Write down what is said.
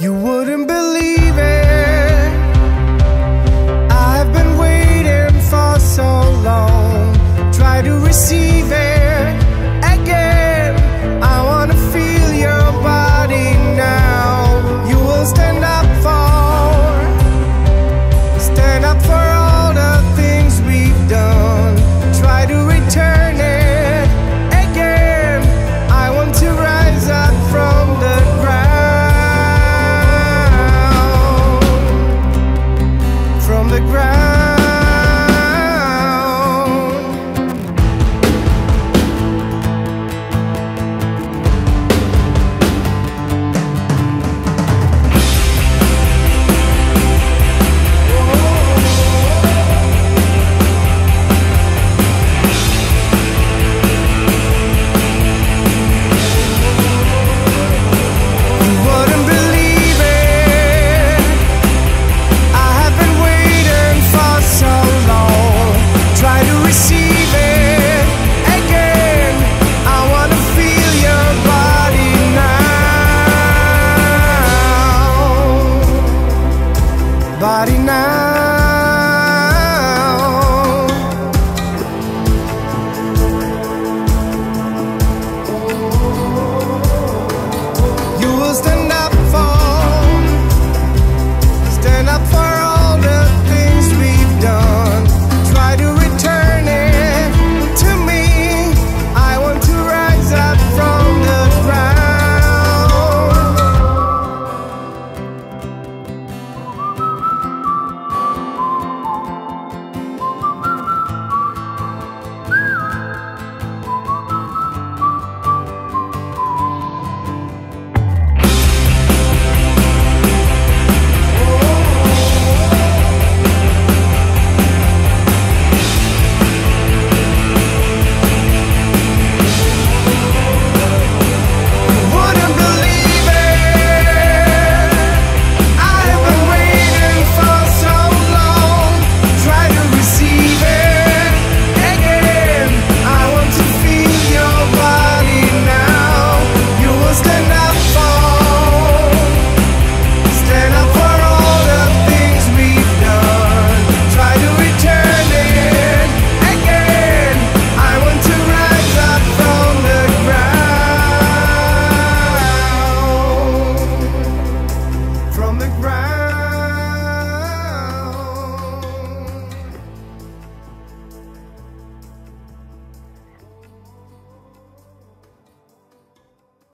You wouldn't believe it. The ground. the ground.